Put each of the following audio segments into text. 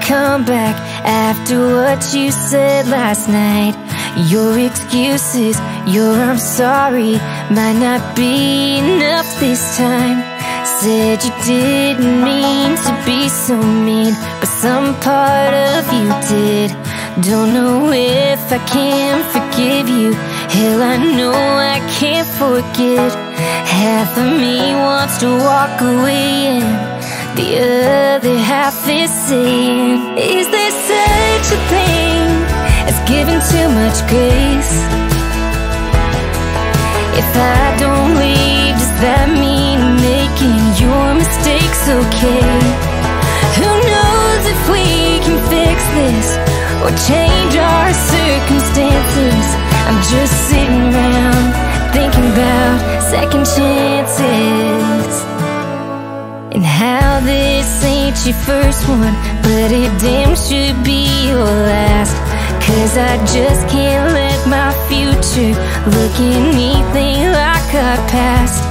come back after what you said last night. Your excuses, your I'm sorry, might not be enough this time. Said you didn't mean to be so mean, but some part of you did. Don't know if I can forgive you. Hell, I know I can't forget. Half of me wants to walk away, and the other half is saying, Is there such a thing as giving too much grace? If I don't leave, does that mean making your mistakes okay? Who knows if we can fix this or change our circumstances? I'm just sitting around thinking about second chances and how this ain't your first one, but it damn should be your last. Cause I just can't let my future look anything like our past.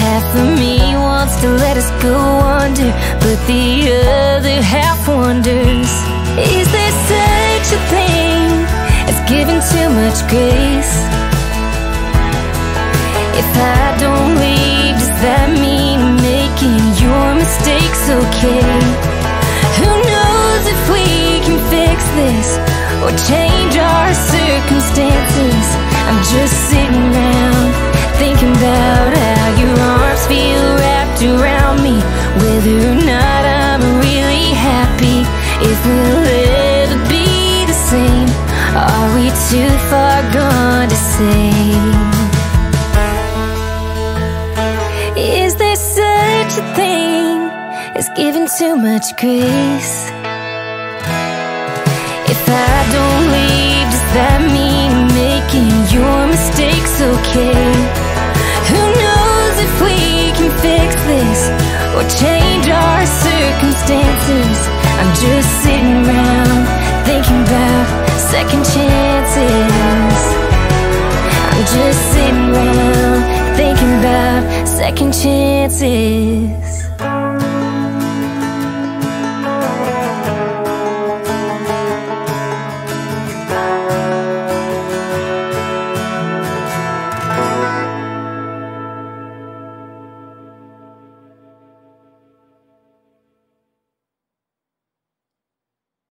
Half of me wants to let us go under, but the other half wonders Is there such a thing as giving too much grace? If I don't whether or not I'm really happy. If we'll ever be the same, are we too far gone to say? Is there such a thing as giving too much grace? I'm just sitting around thinking about second chances. I'm just sitting around thinking about second chances.